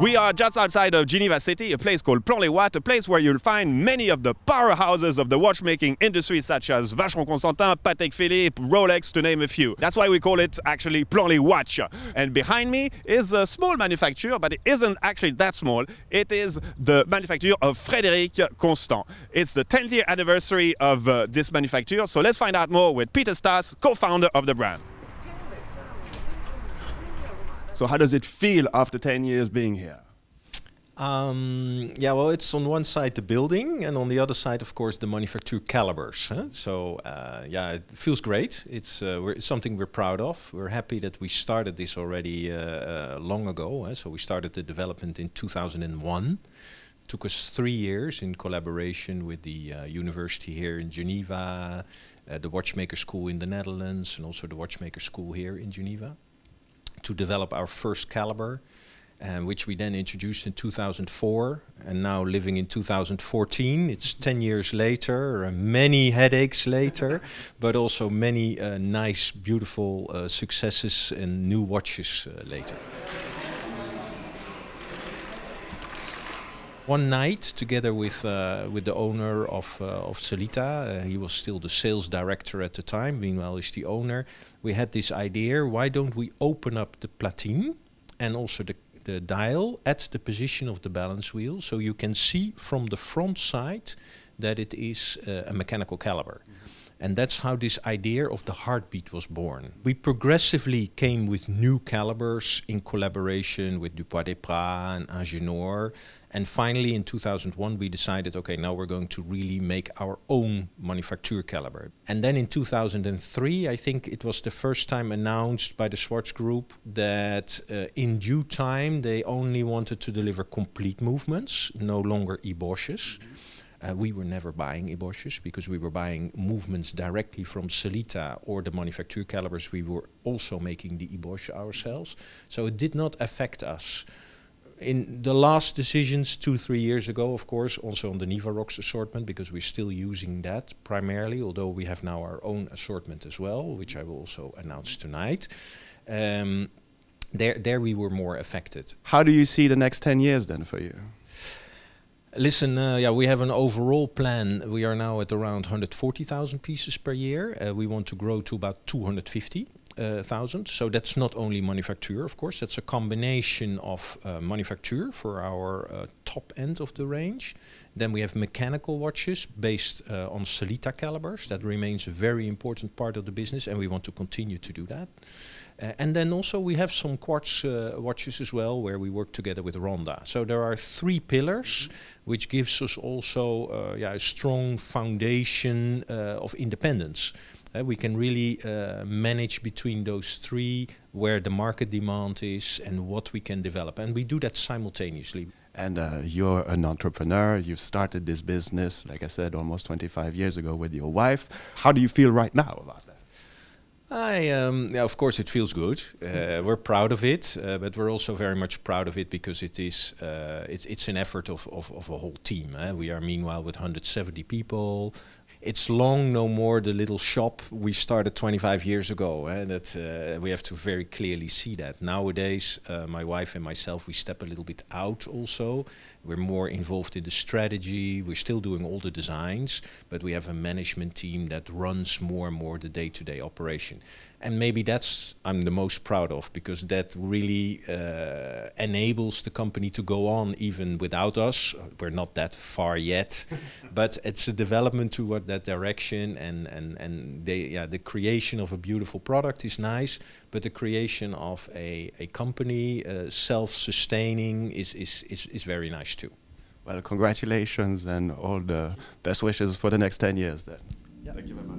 We are just outside of Geneva City, a place called Plan-les-Ouates, a place where you'll find many of the powerhouses of the watchmaking industry, such as Vacheron Constantin, Patek Philippe, Rolex, to name a few. That's why we call it actually Plan-les-Watch. And behind me is a small manufacturer, but it isn't actually that small. It is the manufacturer of Frederique Constant. It's the 10th year anniversary of uh, this manufacturer, so let's find out more with Peter Stas, co-founder of the brand. So how does it feel after 10 years being here? Um, yeah, well, it's on one side the building, and on the other side, of course, the manufacture calibers. Huh? So, uh, yeah, it feels great. It's, uh, we're, it's something we're proud of. We're happy that we started this already uh, uh long ago. So we started the development in 2001. It took us three years in collaboration with the uh, university here in Geneva, uh, the watchmaker school in the Netherlands, and also the watchmaker school here in Geneva to develop our first caliber, um, which we then introduced in 2004. And now living in 2014, it's 10 years later, uh, many headaches later, but also many uh, nice, beautiful uh, successes and new watches uh, later. One night together with uh, with the owner of uh, of Sellita. Uh, he was still the sales director at the time. Meanwhile, he's the owner. We had this idea: why don't we open up the platine and also the the dial at the position of the balance wheel, so you can see from the front side that it is uh, a mechanical caliber. Mm -hmm. And that's how this idea of the heartbeat was born. We progressively came with new calibers in collaboration with Dubois Dépraz and Ingenieur. And finally, in 2001, we decided, okay, now we're going to really make our own manufacture caliber. And then in 2003, I think it was the first time announced by the Swatch Group that uh, in due time they only wanted to deliver complete movements, no longer ébauches. Mm -hmm. Uh, we were never buying ébauches because we were buying movements directly from Sellita or the manufacture calibers. We were also making the ébauche ourselves. So it did not affect us. In the last decisions two, three years ago, of course, also on the Nivarox assortment, because we're still using that primarily, although we have now our own assortment as well, which I will also announce tonight. Um, there, there we were more affected. How do you see the next 10 years then for you? Listen, uh, yeah, we have an overall plan. We are now at around 140,000 pieces per year. Uh, we want to grow to about 250,000. Uh, so that's not only manufacture, of course. That's a combination of uh, manufacture for our uh, top end of the range. Then we have mechanical watches based uh, on Sellita calibers. That remains a very important part of the business, and we want to continue to do that. Uh, and then also we have some quartz uh, watches as well where we work together with Ronda. So there are three pillars which gives us also uh, yeah, a strong foundation uh, of independence. Uh, we can really uh, manage between those three where the market demand is and what we can develop. And we do that simultaneously. And you're an entrepreneur. You've started this business, like I said, almost 25 years ago with your wife. How do you feel right now about that? I, um, yeah, of course, it feels good. Uh, we're proud of it, uh, but we're also very much proud of it because it is uh, it's it's an effort of of, of a whole team. Eh? We are meanwhile with 170 people it's long no more the little shop we started 25 years ago. Eh? That uh, we have to very clearly see that nowadays. Uh, my wife and myself, we step a little bit out. Also, we're more involved in the strategy. We're still doing all the designs, but we have a management team that runs more and more the day-to-day -day operation and maybe that's I'm the most proud of because that really uh, enables the company to go on even without us. We're not that far yet, but it's a development toward that direction, and and and they, yeah, the creation of a beautiful product is nice, but the creation of a a company uh, self-sustaining is, is is is very nice too. Well, congratulations and all the best wishes for the next ten years. Then. Yeah. Thank you very much.